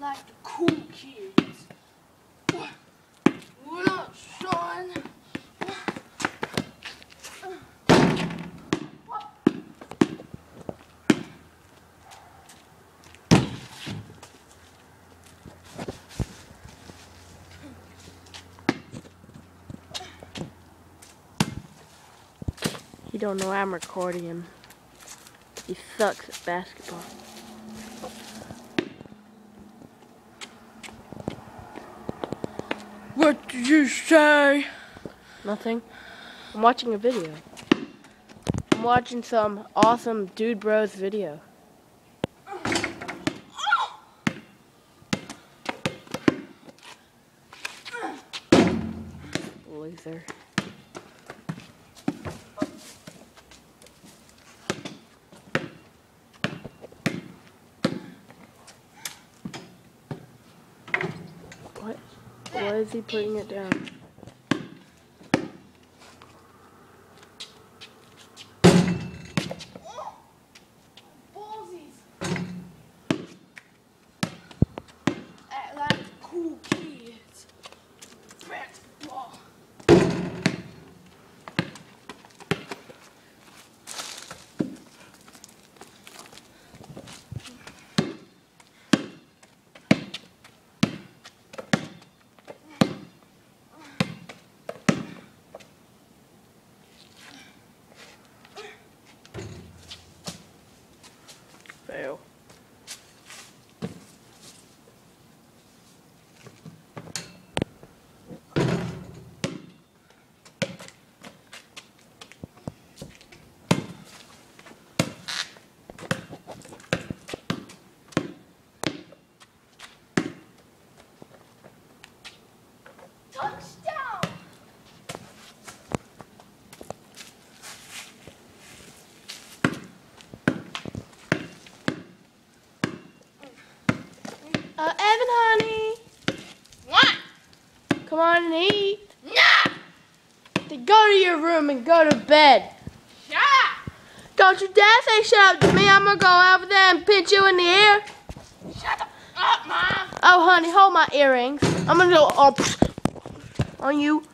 like the cool kids. What up, son? He don't know I'm recording him. He sucks at basketball. What did you say? Nothing. I'm watching a video. I'm watching some awesome Dude Bros video. Loser. What? Why is he putting it down? Ballsies. Act like the cool kids. Basketball. Fail. Evan, honey, What? come on and eat. No. Then go to your room and go to bed. Shut up. Don't you dare say shut up to me. I'm gonna go over there and pinch you in the ear. Shut up, up, mom. Oh, honey, hold my earrings. I'm gonna go up on you.